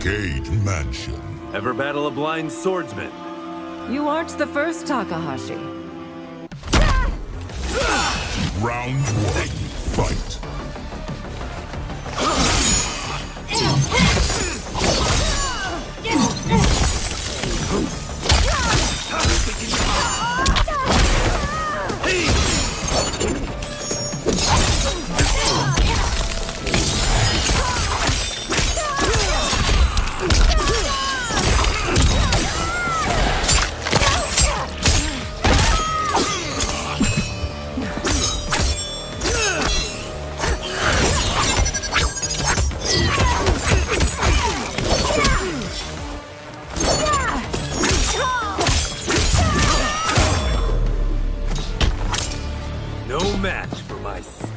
Cage Mansion. Ever battle a blind swordsman? You aren't the first Takahashi. Round one. Fight.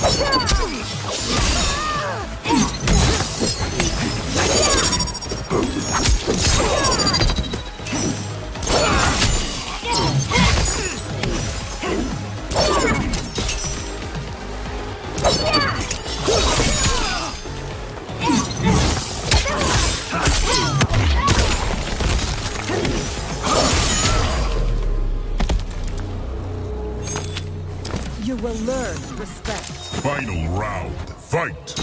You will learn respect. Final round. Fight.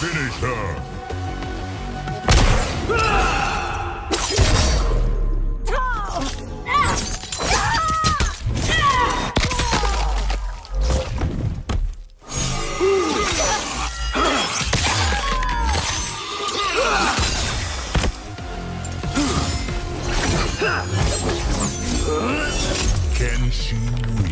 Finish her! she.